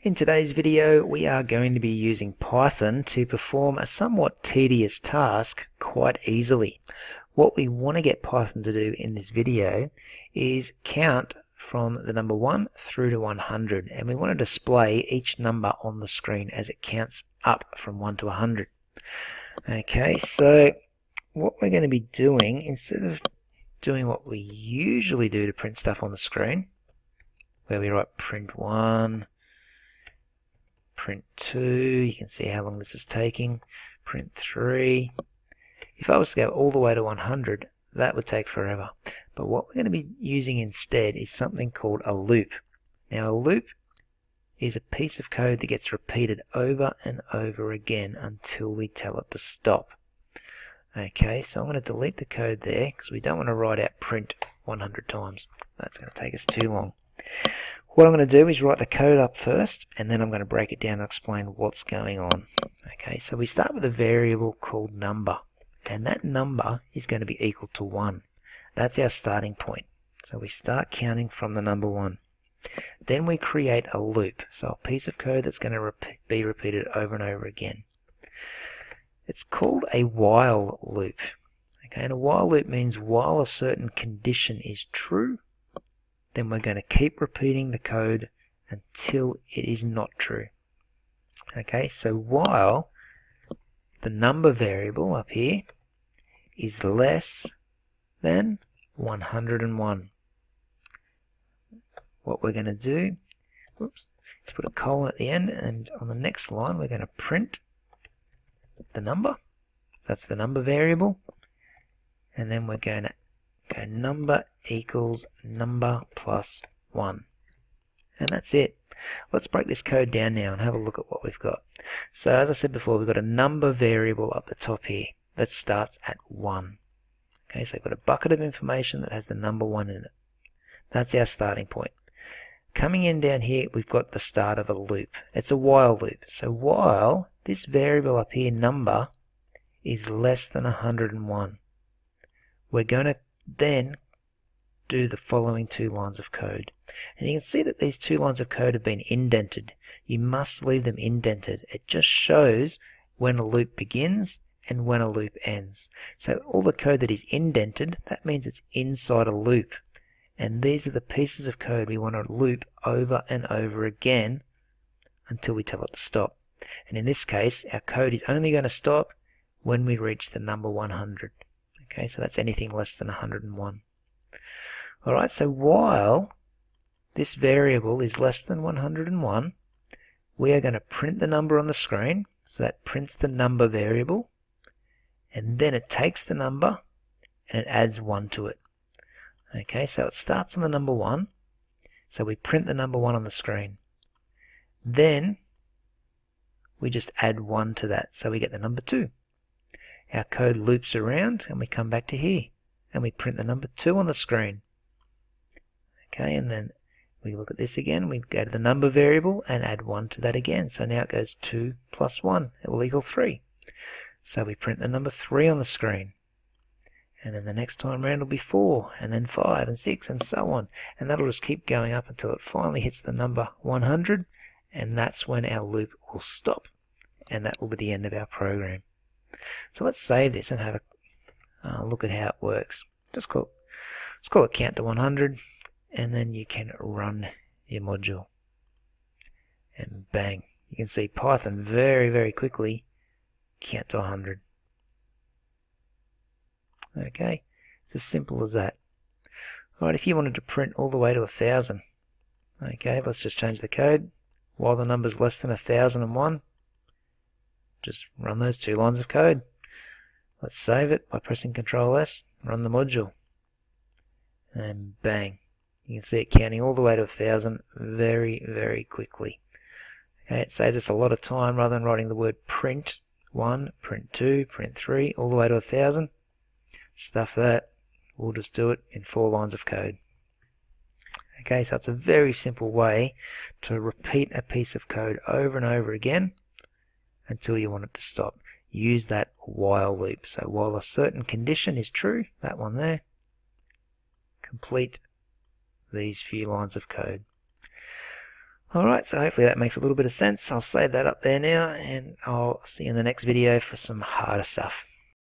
In today's video, we are going to be using Python to perform a somewhat tedious task quite easily. What we want to get Python to do in this video is count from the number 1 through to 100 and we want to display each number on the screen as it counts up from 1 to 100. Okay, so what we're going to be doing, instead of doing what we usually do to print stuff on the screen, where we write print 1, print 2, you can see how long this is taking, print 3. If I was to go all the way to 100, that would take forever. But what we're going to be using instead is something called a loop. Now a loop is a piece of code that gets repeated over and over again until we tell it to stop. Okay, so I'm going to delete the code there because we don't want to write out print 100 times. That's going to take us too long. What I'm going to do is write the code up first, and then I'm going to break it down and explain what's going on. Okay, so we start with a variable called number, and that number is going to be equal to 1. That's our starting point. So we start counting from the number 1. Then we create a loop, so a piece of code that's going to rep be repeated over and over again. It's called a while loop. Okay, and a while loop means while a certain condition is true, then we're going to keep repeating the code until it is not true. Okay, so while the number variable up here is less than 101. What we're going to do, whoops, is put a colon at the end and on the next line we're going to print the number. That's the number variable. And then we're going to go number equals number plus 1. And that's it. Let's break this code down now and have a look at what we've got. So as I said before, we've got a number variable up the top here that starts at 1. Okay, so we've got a bucket of information that has the number 1 in it. That's our starting point. Coming in down here, we've got the start of a loop. It's a while loop. So while this variable up here, number, is less than 101, we're going to then do the following two lines of code. And you can see that these two lines of code have been indented. You must leave them indented. It just shows when a loop begins and when a loop ends. So all the code that is indented, that means it's inside a loop. And these are the pieces of code we want to loop over and over again until we tell it to stop. And in this case, our code is only going to stop when we reach the number 100. Okay, so that's anything less than 101. Alright, so while this variable is less than 101, we are going to print the number on the screen. So that prints the number variable. And then it takes the number and it adds 1 to it. Okay, so it starts on the number 1. So we print the number 1 on the screen. Then we just add 1 to that. So we get the number 2 our code loops around and we come back to here and we print the number 2 on the screen. Okay, and then we look at this again, we go to the number variable and add 1 to that again. So now it goes 2 plus 1, it will equal 3. So we print the number 3 on the screen. And then the next time around will be 4, and then 5, and 6, and so on. And that'll just keep going up until it finally hits the number 100, and that's when our loop will stop. And that will be the end of our program. So let's save this and have a uh, look at how it works. Just call, let's call it count to 100 and then you can run your module. And bang, you can see Python very, very quickly count to 100. Okay, it's as simple as that. Alright, if you wanted to print all the way to 1000, okay, let's just change the code. While the number's less than 1001, just run those two lines of code. Let's save it by pressing Ctrl S, run the module. And bang. You can see it counting all the way to a thousand very, very quickly. Okay, it saves us a lot of time rather than writing the word print 1, print 2, print 3, all the way to a thousand. Stuff that. We'll just do it in four lines of code. Okay, so it's a very simple way to repeat a piece of code over and over again until you want it to stop. Use that while loop. So while a certain condition is true, that one there, complete these few lines of code. Alright, so hopefully that makes a little bit of sense. I'll save that up there now and I'll see you in the next video for some harder stuff.